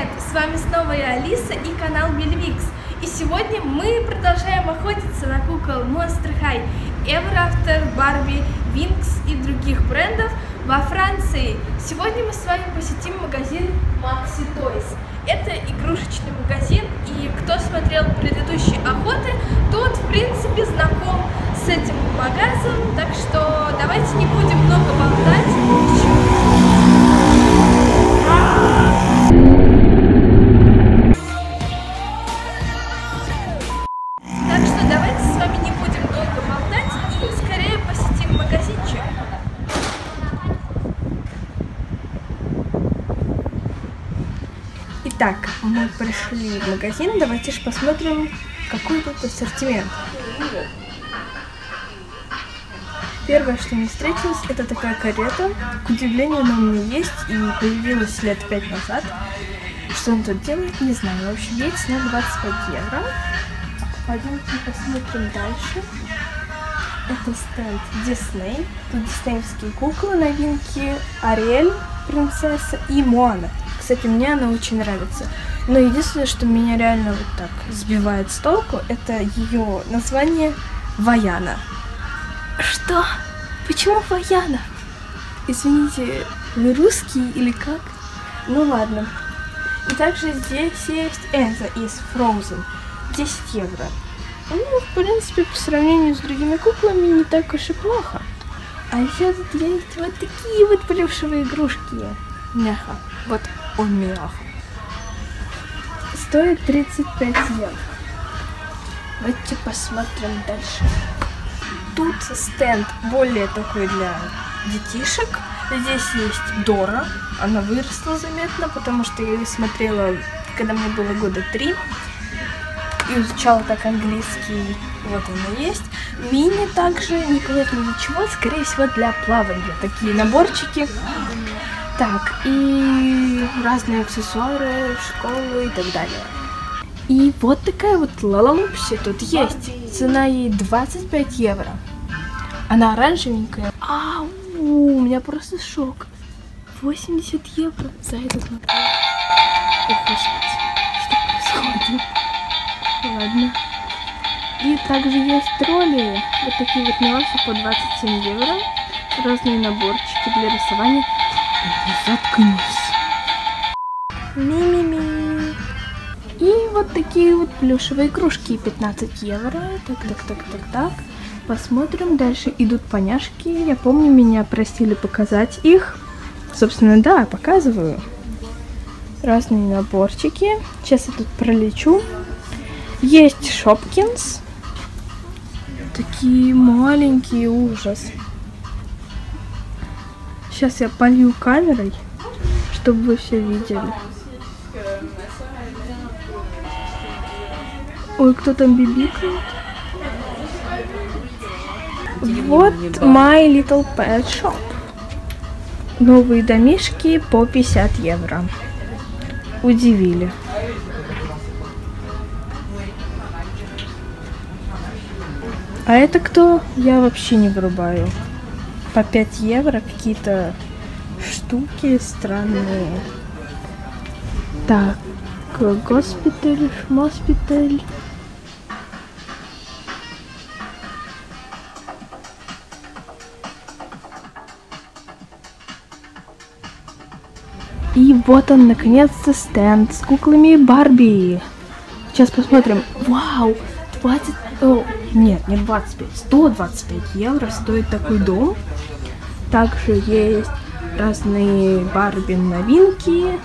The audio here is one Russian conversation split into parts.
привет! С вами снова я, Алиса и канал Бельвикс. И сегодня мы продолжаем охотиться на кукол Monster High, After, Barbie, Wings и других брендов во Франции. Сегодня мы с вами посетим магазин Maxi Toys. Это игрушечный магазин, и кто смотрел предыдущие охоты, тот, в принципе, знаком с этим магазом, так что давайте не будем пришли в магазин, давайте же посмотрим, какой тут ассортимент. Первое, что мне встретилось, это такая карета. К удивлению, она у меня есть и появилась лет пять назад. Что он тут делает, не знаю. В общем, ей цена 25 евро. Пойдемте посмотрим дальше. Это стенд Дисней. Тут диснеевские куклы, новинки, Ариэль, принцесса и Моана. Кстати, мне она очень нравится. Но единственное, что меня реально вот так сбивает с толку, это ее название Ваяна. Что? Почему Ваяна? Извините, вы русский или как? Ну ладно. И также здесь есть Энза из Frozen. 10 евро. Ну, в принципе, по сравнению с другими куклами не так уж и плохо. А еще тут есть вот такие вот плюшевые игрушки. Мяха. Вот он мяха. Стоит 35 евро. Давайте посмотрим дальше. Тут стенд более такой для детишек. Здесь есть Дора. Она выросла заметно, потому что я ее смотрела, когда мне было года три. И изучала так английский. Вот она есть. Мини также, непонятно для чего, скорее всего для плавания. Такие наборчики. Так, и разные аксессуары, школу и так далее. И вот такая вот лалалупси тут есть. Цена ей 25 евро. Она оранжевенькая. Ау, у меня просто шок. 80 евро за этот господи, что происходит? Ладно. И также есть тролли. Вот такие вот мелочи по 27 евро. Разные наборчики для рисования. Заткнись. Ми-ми-ми. И вот такие вот плюшевые кружки 15 евро. Так, так, так, так, так. Посмотрим. Дальше идут поняшки. Я помню, меня просили показать их. Собственно, да, показываю. Разные наборчики. Сейчас я тут пролечу. Есть Шопкинс. Такие маленькие, ужас. Сейчас я полью камерой, чтобы вы все видели. Ой, кто там бибикает? Вот My Little Pet Shop. Новые домишки по 50 евро. Удивили. А это кто? Я вообще не вырубаю. По 5 евро какие-то штуки странные. Так, госпиталь, госпиталь. И вот он, наконец-то, стенд с куклами Барби. Сейчас посмотрим. Вау, 20... О, нет, не 25, 125 евро стоит такой дом. Также есть разные Барби новинки.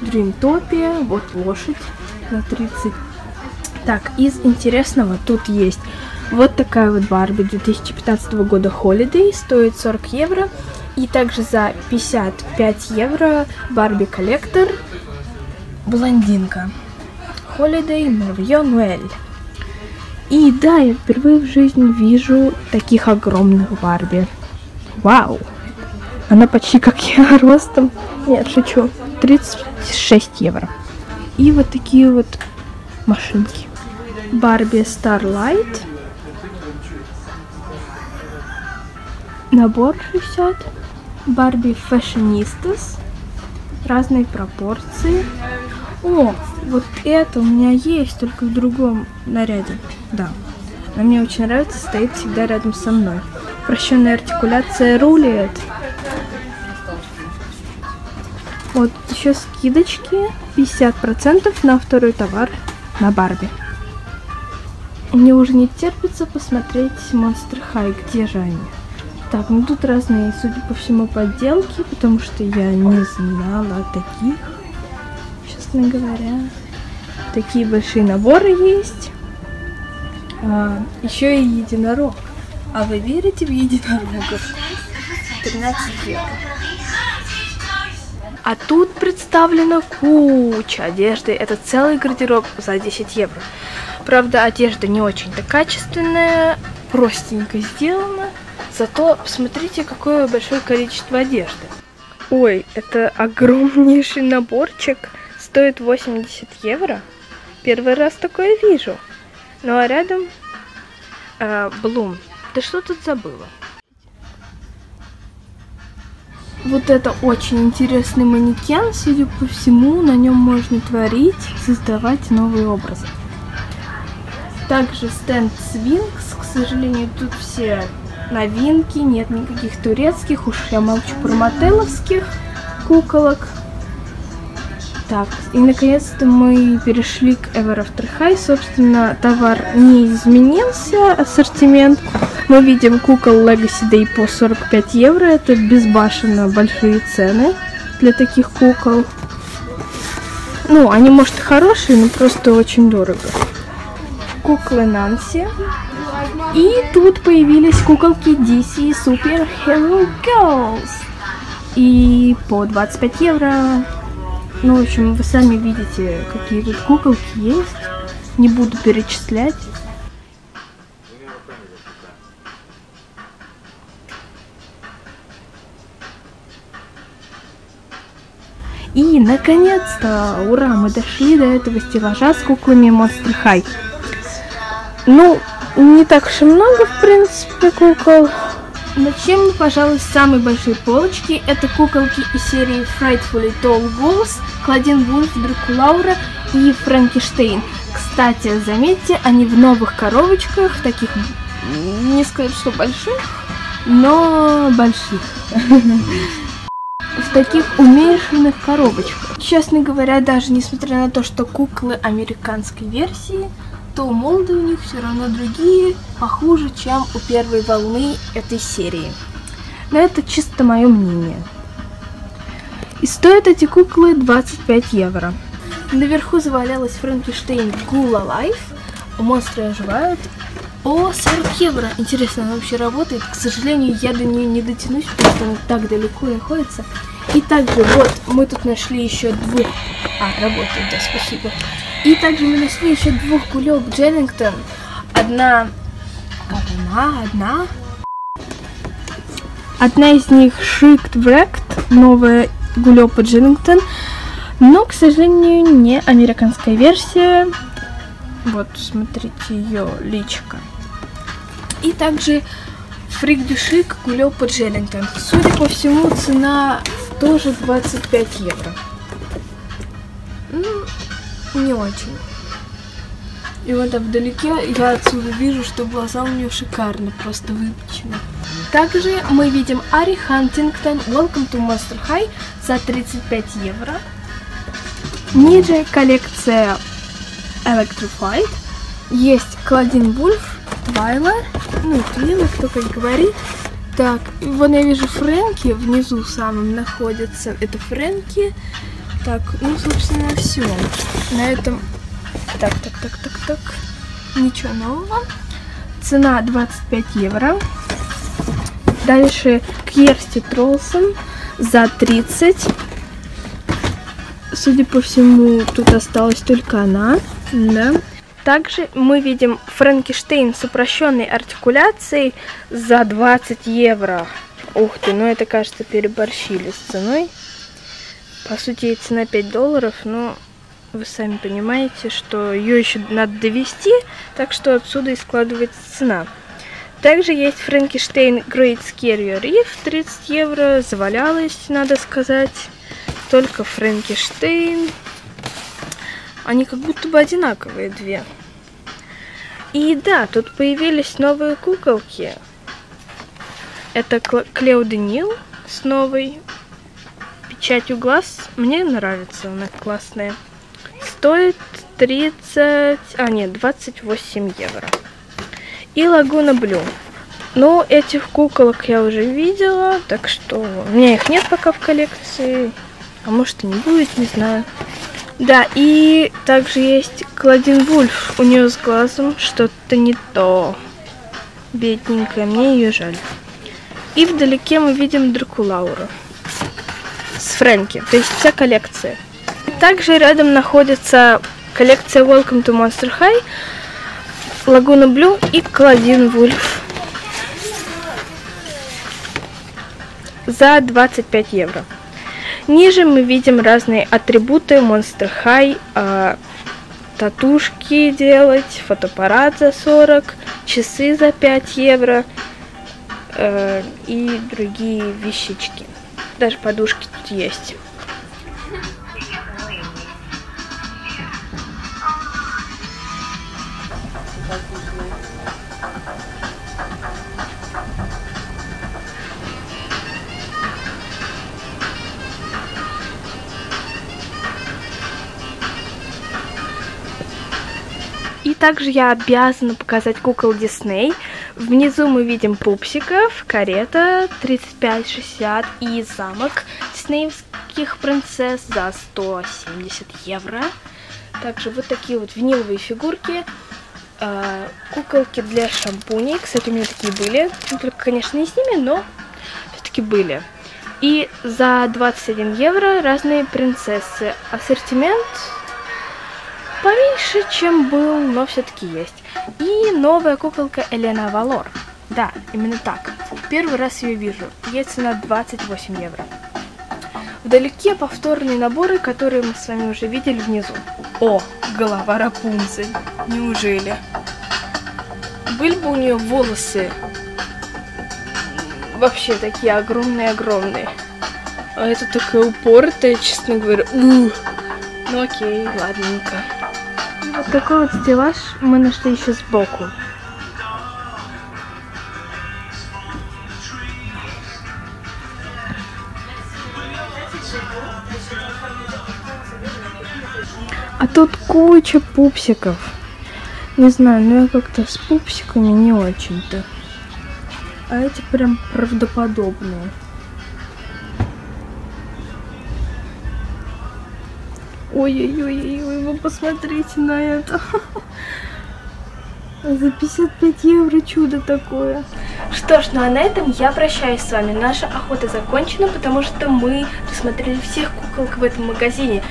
Дримтопия, вот лошадь на 30. Так, из интересного тут есть вот такая вот Барби 2015 года Holiday, стоит 40 евро. И также за 55 евро Барби коллектор блондинка. Holiday Merveille Noël. И да, я впервые в жизни вижу таких огромных Барби. Вау! Она почти как я ростом. Нет, шучу. 36 евро. И вот такие вот машинки. Барби Starlight. Набор 60. Барби Fashionistas. Разные пропорции. О, вот это у меня есть, только в другом наряде. Да. Она мне очень нравится, стоит всегда рядом со мной. Прощенная артикуляция рулит. Вот еще скидочки 50% на второй товар на Барби. Мне уже не терпится посмотреть Monster High. Где же они? Так, ну тут разные, судя по всему, подделки, потому что я не знала таких, честно говоря. Такие большие наборы есть. А, еще и единорог. А вы верите в единорогов? 13 евро. А тут представлена куча одежды. Это целый гардероб за 10 евро. Правда, одежда не очень-то качественная, простенько сделана. Зато посмотрите, какое большое количество одежды. Ой, это огромнейший наборчик. Стоит 80 евро. Первый раз такое вижу. Ну а рядом э, Блум. Ты что тут забыла? Вот это очень интересный манекен, судя по всему, на нем можно творить, создавать новые образы. Также стенд Свинкс, к сожалению, тут все новинки, нет никаких турецких, уж я молчу про мотеловских куколок. Так, и наконец-то мы перешли к Ever After High. Собственно, товар не изменился, ассортимент. Мы видим кукол Legacy Day по 45 евро. Это безбашенно большие цены для таких кукол. Ну, они, может, и хорошие, но просто очень дорого. Куклы Нанси. И тут появились куколки DC Super Hero Girls. И по 25 евро ну, в общем, вы сами видите, какие тут куколки есть. Не буду перечислять. И, наконец-то, ура, мы дошли до этого стеллажа с куклами Monster High. Ну, не так уж и много, в принципе, кукол. Начнем пожалуй, с самой большой полочки. Это куколки из серии Frightfully Tall Ghouls, Клодин Вульф, Дракулаура и Франкенштейн. Кстати, заметьте, они в новых коробочках, таких, не сказать, что больших, но больших. В таких уменьшенных коробочках. Честно говоря, даже несмотря на то, что куклы американской версии, то молды у них все равно другие, похуже, чем у первой волны этой серии. Но это чисто мое мнение. И стоят эти куклы 25 евро. Наверху завалялась Франкенштейн Ghouls Alive. Монстры оживают. О, 40 евро. Интересно, она вообще работает? К сожалению, я до нее не дотянусь, потому что она так далеко находится. И также, вот, мы тут нашли еще двух... А, работает, да, спасибо. И также мы нашли еще двух кулек Дженнингтон. Одна... Одна, одна. Одна из них Шикт Врект, новая гулёпа Дженнингтон. Но, к сожалению, не американская версия. Вот, смотрите, ее личка. И также Фрик Дюшик Гулёпа Джеллингтон. Судя по всему, цена тоже 25 евро. Ну, не очень. И вот вдалеке я отсюда вижу, что глаза у нее шикарно, просто выпечены. Также мы видим Ари Хантингтон Welcome to Monster High за 35 евро. Ниже коллекция Electrified. Есть Клодин Вульф, Твайла, ну, Твила, кто как говорит. Так, вот я вижу Фрэнки, внизу самым находится. Это Фрэнки. Так, ну, собственно, все. На этом... Так, так, так, так, так. Ничего нового. Цена 25 евро. Дальше Кьерсти Тролсон за 30. Судя по всему, тут осталась только она. Да. Также мы видим Франкенштейн с упрощенной артикуляцией за 20 евро. Ух ты, ну это, кажется, переборщили с ценой. По сути, цена 5 долларов, но вы сами понимаете, что ее еще надо довести, так что отсюда и складывается цена. Также есть Франкенштейн Great Scary Reef, 30 евро, завалялась, надо сказать. Только Франкенштейн. Они как будто бы одинаковые две. И да, тут появились новые куколки. Это Клео Денил с новой печатью глаз. Мне нравится, она классная. Стоит 30... А, нет, 28 евро. И Лагуна Блю. Ну, этих куколок я уже видела, так что у меня их нет пока в коллекции. А может и не будет, не знаю. Да, и также есть Кладин Вульф. У нее с глазом что-то не то. Бедненькая, мне ее жаль. И вдалеке мы видим Дракулауру с Фрэнки, то есть вся коллекция. Также рядом находится коллекция Welcome to Monster High, Лагуна Блю и Кладин Вульф. За 25 евро. Ниже мы видим разные атрибуты Monster High, э, татушки делать, фотоаппарат за 40, часы за 5 евро э, и другие вещички. Даже подушки тут есть. И также я обязана показать кукол Дисней. Внизу мы видим пупсиков, карета 35-60 и замок диснеевских принцесс за 170 евро. Также вот такие вот виниловые фигурки. Э, куколки для шампуней. Кстати, у меня такие были. Ну, только, конечно, не с ними, но все-таки были. И за 21 евро разные принцессы. Ассортимент поменьше, чем был, но все-таки есть. И новая куколка Елена Валор. Да, именно так. Первый раз ее вижу. Ей цена 28 евро. Вдалеке повторные наборы, которые мы с вами уже видели внизу. О, голова Рапунцель. Неужели? Были бы у нее волосы вообще такие огромные-огромные. А это такая упоротая, честно говоря. Ух. Ну окей, ладненько. Вот такой вот стеллаж мы нашли еще сбоку. А тут куча пупсиков. Не знаю, но я как-то с пупсиками не очень-то. А эти прям правдоподобные. Ой-ой-ой, вы посмотрите на это. За 55 евро чудо такое. Что ж, ну а на этом я прощаюсь с вами. Наша охота закончена, потому что мы посмотрели всех куколок в этом магазине.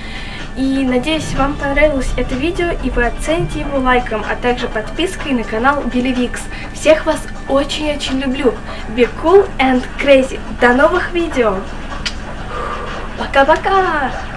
И надеюсь, вам понравилось это видео, и вы оцените его лайком, а также подпиской на канал Vix. Всех вас очень-очень люблю. Be cool and crazy. До новых видео. Пока-пока!